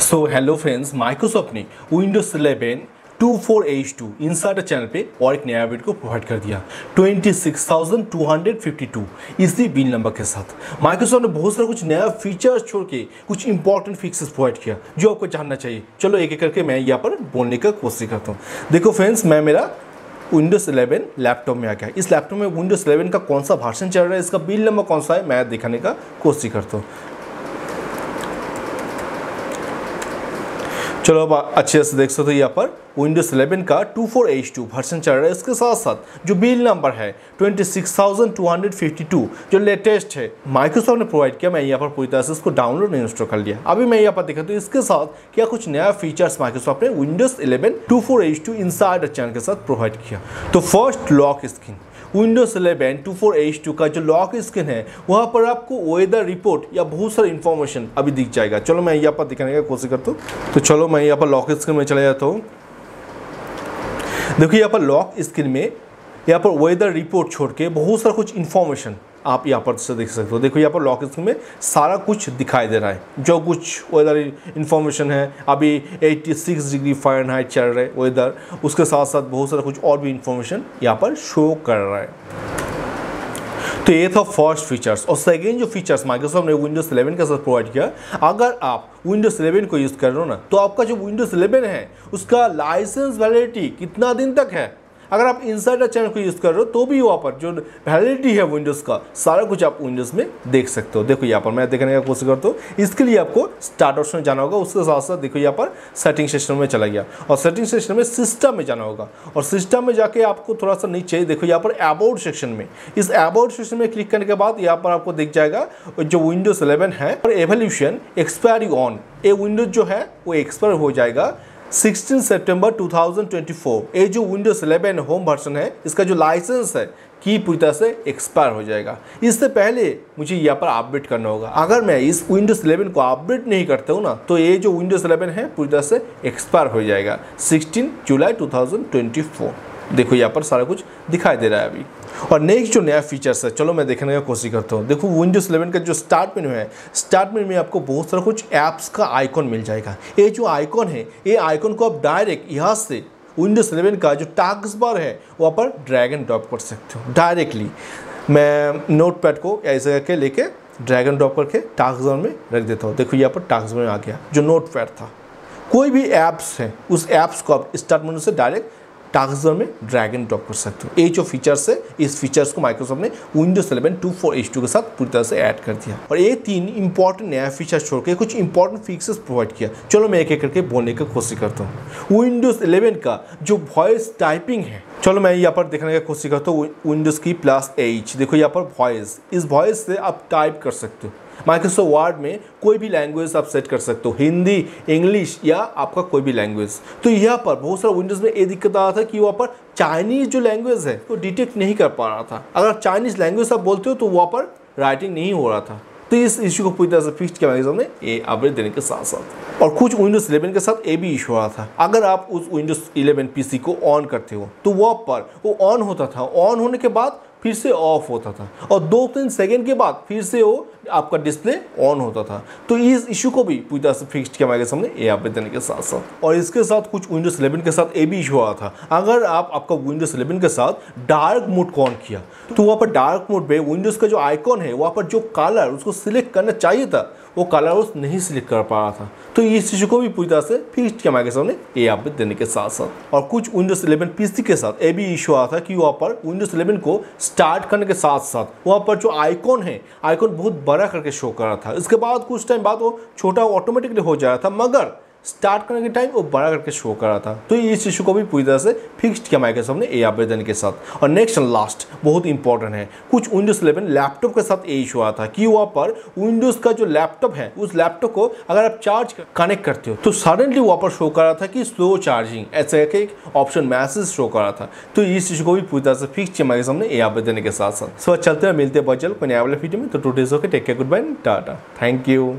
सो hello friends Microsoft ने Windows 11 24H2 insider channel पे और एक नया वीडियो को प्रोवाइड कर दिया। 26,252 इसी बिल नंबर के साथ। माइक्रोसॉफ्ट ने बहुत सारा कुछ नया फीचर्स छोड़ के कुछ इंपॉर्टेंट फिक्सेस प्रोवाइड किया जो आपको जानना चाहिए। चलो एक एक करके मैं यहाँ पर बोलने का कोशिश करता हूँ। देखो फ्रेंड्स मैं मेरा विंडोज़ 11 लैपटॉप में आ गया। इस लैपटॉप में विंडोज़ 11 का कौन सा वर्जन चल रहा है इसका बिल नंबर कौन सा है मैं दिखाने का कोशिश करता हूँ। चलो अब अच्छे से देख सकते हो यहाँ पर विंडोज़ 11 का 24H2 वर्जन चल रहा है। इसके साथ साथ जो बिल नंबर है 26,252 जो लेटेस्ट है माइक्रोसॉफ्ट ने प्रोवाइड किया। मैं यहाँ पर पूरी तरह से इसको डाउनलोड नहीं इंस्टॉल कर लिया। अभी मैं यहाँ पर देखा तो इसके साथ क्या कुछ नया फीचर्स माइक्रोसॉफ्ट ने विंडोज़ 11 24H2 इनसाइड चैनल के साथ प्रोवाइड किया। तो first lock screen Windows 11 24H2 का जो लॉक स्क्रीन है, वहाँ पर आपको वेदर रिपोर्ट या बहुत सारा इन्फॉर्मेशन अभी दिख जाएगा। चलो मैं यहाँ पर दिखाने का कोशिश करता हूँ। तो चलो मैं यहाँ पर लॉक स्क्रीन में चला जाता हूँ। देखिए यहाँ पर लॉक स्क्रीन में यहाँ पर वेदर रिपोर्ट छोड़ के बहुत सारा कुछ इन्फॉर्मेशन आप यहाँ पर से देख सकते हो। देखो, यहाँ पर लॉक स्क्रीन में सारा कुछ दिखाई दे रहा है। जो कुछ वेदर इन्फॉर्मेशन है, अभी 86 डिग्री फाइन फारेनहाइट चल रहे वेदर उसके साथ साथ बहुत सारा कुछ और भी इन्फॉर्मेशन यहाँ पर शो कर रहा है। तो ये था फ़र्स्ट फीचर्स और सेकेंड जो फीचर्स माइक्रोसॉफ्ट ने विंडोज़ 11 के साथ प्रोवाइड किया, अगर आप विंडोज़ 11 को यूज़ कर रहे हो ना तो आपका जो विंडोज़ 11 है, उसका लाइसेंस वैलिडिटी कितना दिन तक है? अगर आप इनसाइडर चैनल को यूज़ कर रहे हो तो भी वहाँ पर जो वैलिडिटी है विंडोज़ का, सारा कुछ आप विंडोज़ में देख सकते हो। देखो यहाँ पर मैं देखने का कोशिश करता हूँ। इसके लिए आपको स्टार्ट ऑप्शन में जाना होगा। उसके साथ साथ देखो यहाँ पर सेटिंग सिस्टम में चला गया। और सेटिंग सिस्टम में सिस्टम में जाना होगा। और सिस्टम में जाके आपको थोड़ा सा नीचे देखो यहाँ पर अबाउट सेक्शन में। इस अबाउट सेक्शन में क्लिक करने के बाद यहाँ पर आपको दिख जाएगा, जो विंडोज़ 11 है और एवोल्यूशन एक्सपायरी ऑन ये विंडोज़ जो है, वो एक्सपायर हो जाएगा। 16 सितंबर 2024 ये जो विंडोज़ 11 होम वर्सन है, इसका जो लाइसेंस है, की पूरी तरह से एक्सपायर हो जाएगा। इससे पहले मुझे यहाँ पर अपडेट करना होगा। अगर मैं इस विंडोज़ 11 को अपडेट नहीं करता हूँ ना तो ये जो विंडोज़ 11 है, पूरी तरह से एक्सपायर हो जाएगा। 16 जुलाई 2024 देखो यहाँ पर सारा कुछ दिखाई दे रहा है अभी। और नेक्स्ट जो नया फीचर्स है, चलो मैं देखने का कोशिश करता हूँ। देखो विंडोज़ 11 का जो स्टार्ट मेन्यू है स्टार्ट मेन्यू में आपको बहुत सारा कुछ ऐप्स का आइकॉन मिल जाएगा। ये जो आइकॉन है, ये आइकॉन को आप डायरेक्ट यहाँ से विंडोज़ 11 का जो टास्क बार है, वहाँ पर ड्रैग एंड ड्रॉप कर सकते हो। डायरेक्टली मैं नोट पैड को ऐसे करके लेके ड्रैग एंड ड्रॉप करके टास्क बार में रख देता हूँ। देखो यहाँ पर टास्क बार में आ गया, जो नोट पैड था। कोई भी ऐप्स है, उस ऐप्स को आप स्टार्ट मेनू से डायरेक्ट टास्क में ड्रैग एंड ड्रॉप कर सकते हो। ये जो फीचर्स है इस फीचर्स को माइक्रोसॉफ्ट ने विंडोज़ 11 24H2 के साथ पूरी तरह से ऐड कर दिया। और ये तीन इंपॉर्टेंट नया फीचर छोड़ के कुछ इंपॉर्टेंट फीचर्स प्रोवाइड किया। चलो मैं एक एक करके बोलने की कोशिश करता हूँ। विंडोज़ 11 का जो वॉइस टाइपिंग है, चलो मैं यहाँ पर देखने की कोशिश करता हूँ। विंडोज़ की प्लस एच देखो यहाँ पर वॉइस इस वॉइस से आप टाइप कर सकते हो। माइक्रोसॉफ्ट वर्ड में कोई भी लैंग्वेज आप सेट कर सकते हो। हिंदी इंग्लिश या आपका कोई भी लैंग्वेज तो यहाँ पर बहुत सारा विंडोज़ में ये दिक्कत आ रहा था कि वहाँ पर चाइनीज़ जो लैंग्वेज है, वो डिटेक्ट नहीं कर पा रहा था। अगर चाइनीज़ लैंग्वेज आप बोलते हो तो वहाँ पर राइटिंग नहीं हो रहा था। तो इस इशू को पूरी तरह से फिक्स किया मैकेजम ने ये अपडेट देने के साथ साथ। और कुछ विंडोज़ 11 के साथ ये भी इशू आ रहा था। अगर आप उस विंडोज़ 11 पीसी को ऑन करते हो तो वहाँ पर वो ऑन होता था। ऑन होने के बाद फिर से ऑफ़ होता था। और दो तीन सेकेंड के बाद फिर से वो आपका डिस्प्ले ऑन होता था। तो इस इशू को भी पूरी तरह से फिक्स किया हमारे सामने ए आप देने के साथ साथ। और इसके साथ कुछ विंडोज़ 11 के साथ ए भी इशू आया था। अगर आप आपका विंडोज़ 11 के साथ डार्क मोड को ऑन किया तो वहाँ पर डार्क मोड पर विंडोज़ का जो आइकॉन है, वहाँ पर जो कलर उसको सिलेक्ट करना चाहिए था वो कलर उस नहीं सिलेक्ट कर पा रहा था। तो इस इशू को भी पूरी तरह से फिक्स किया हमारे सामने ए अपडेट देने के साथ साथ और कुछ विंडोज़ 11 पीसी के साथ ए भी इशू आ रहा था कि वहाँ पर विंडोज़ 11 को स्टार्ट करने के साथ साथ वहाँ पर जो आइकॉन है आइकॉन बहुत बड़ा करके शो कर रहा था। इसके बाद कुछ टाइम बाद वो छोटा ऑटोमेटिकली हो जा रहा था, मगर स्टार्ट करने के टाइम वो बड़ा करके शो कर रहा था। तो इस इशू को भी पूरी तरह से फिक्स्ड किया माइक्रोसॉफ्ट ने ए आवेदन के साथ। और नेक्स्ट एंड लास्ट बहुत इंपॉर्टेंट है। कुछ विंडोज़ 11 लैपटॉप के साथ ये इशू आया था कि वहाँ पर विंडोज़ का जो लैपटॉप है, उस लैपटॉप को अगर आप चार्ज कनेक्ट करते हो तो सडनली वहाँ पर शो कर रहा था कि स्लो चार्जिंग ऐसे एक ऑप्शन मैसेज शो कर रहा था। तो इस इशू को भी पूरी तरह से फिक्स किया माइक्रोसॉफ्ट ने ए आवेदन के साथ साथ सो चलते हैं मिलते हैं बचल कोई नया वाले वीडियो में। तो two days okay take care goodbye tata thank you